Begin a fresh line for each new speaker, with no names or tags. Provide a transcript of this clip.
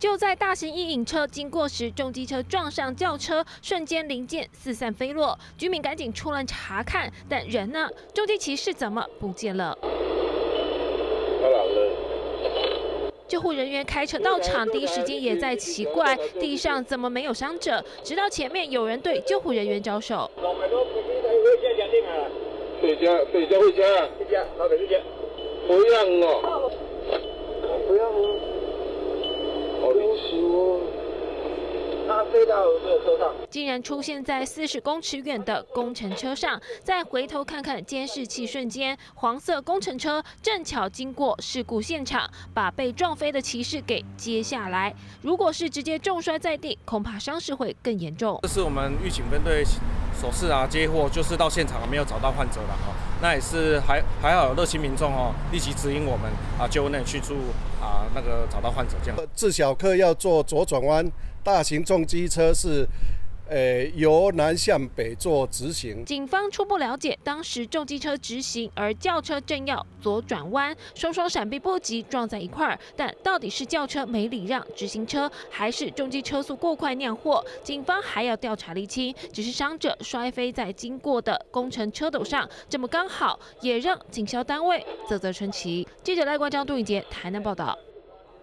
就在大型一影车经过时，重机车撞上轿车，瞬间零件四散飞落，居民赶紧出来查看，但人呢？重机骑士怎么不见了？救护人员开车到场，第一时间也在奇怪地上怎么没有伤者，直到前面有人对救护人员招手。
回家，回家，回家，回家，老回家，不要哦，不要哦，好离奇哦。
他飞到这个车上，竟然出现在四十公尺远的工程车上。再回头看看监视器，瞬间黄色工程车正巧经过事故现场，把被撞飞的骑士给接下来。如果是直接重摔在地，恐怕伤势会更严重。
这是我们预警分队手势啊，接货就是到现场没有找到患者了哈。那也是还还好，热心民众哦，立即指引我们啊，就内去住啊那个找到患者这样。
自小客要做左转弯。大型重机车是，呃，由南向北做直行。
警方初步了解，当时重机车直行，而轿车正要左转弯，双双闪避不及，撞在一块儿。但到底是轿车没礼让直行车，还是重机车速过快酿祸？警方还要调查厘清。只是伤者摔飞在经过的工程车斗上，这么刚好，也让警消单位啧啧称奇。记者赖冠章、杜颖杰台南报道。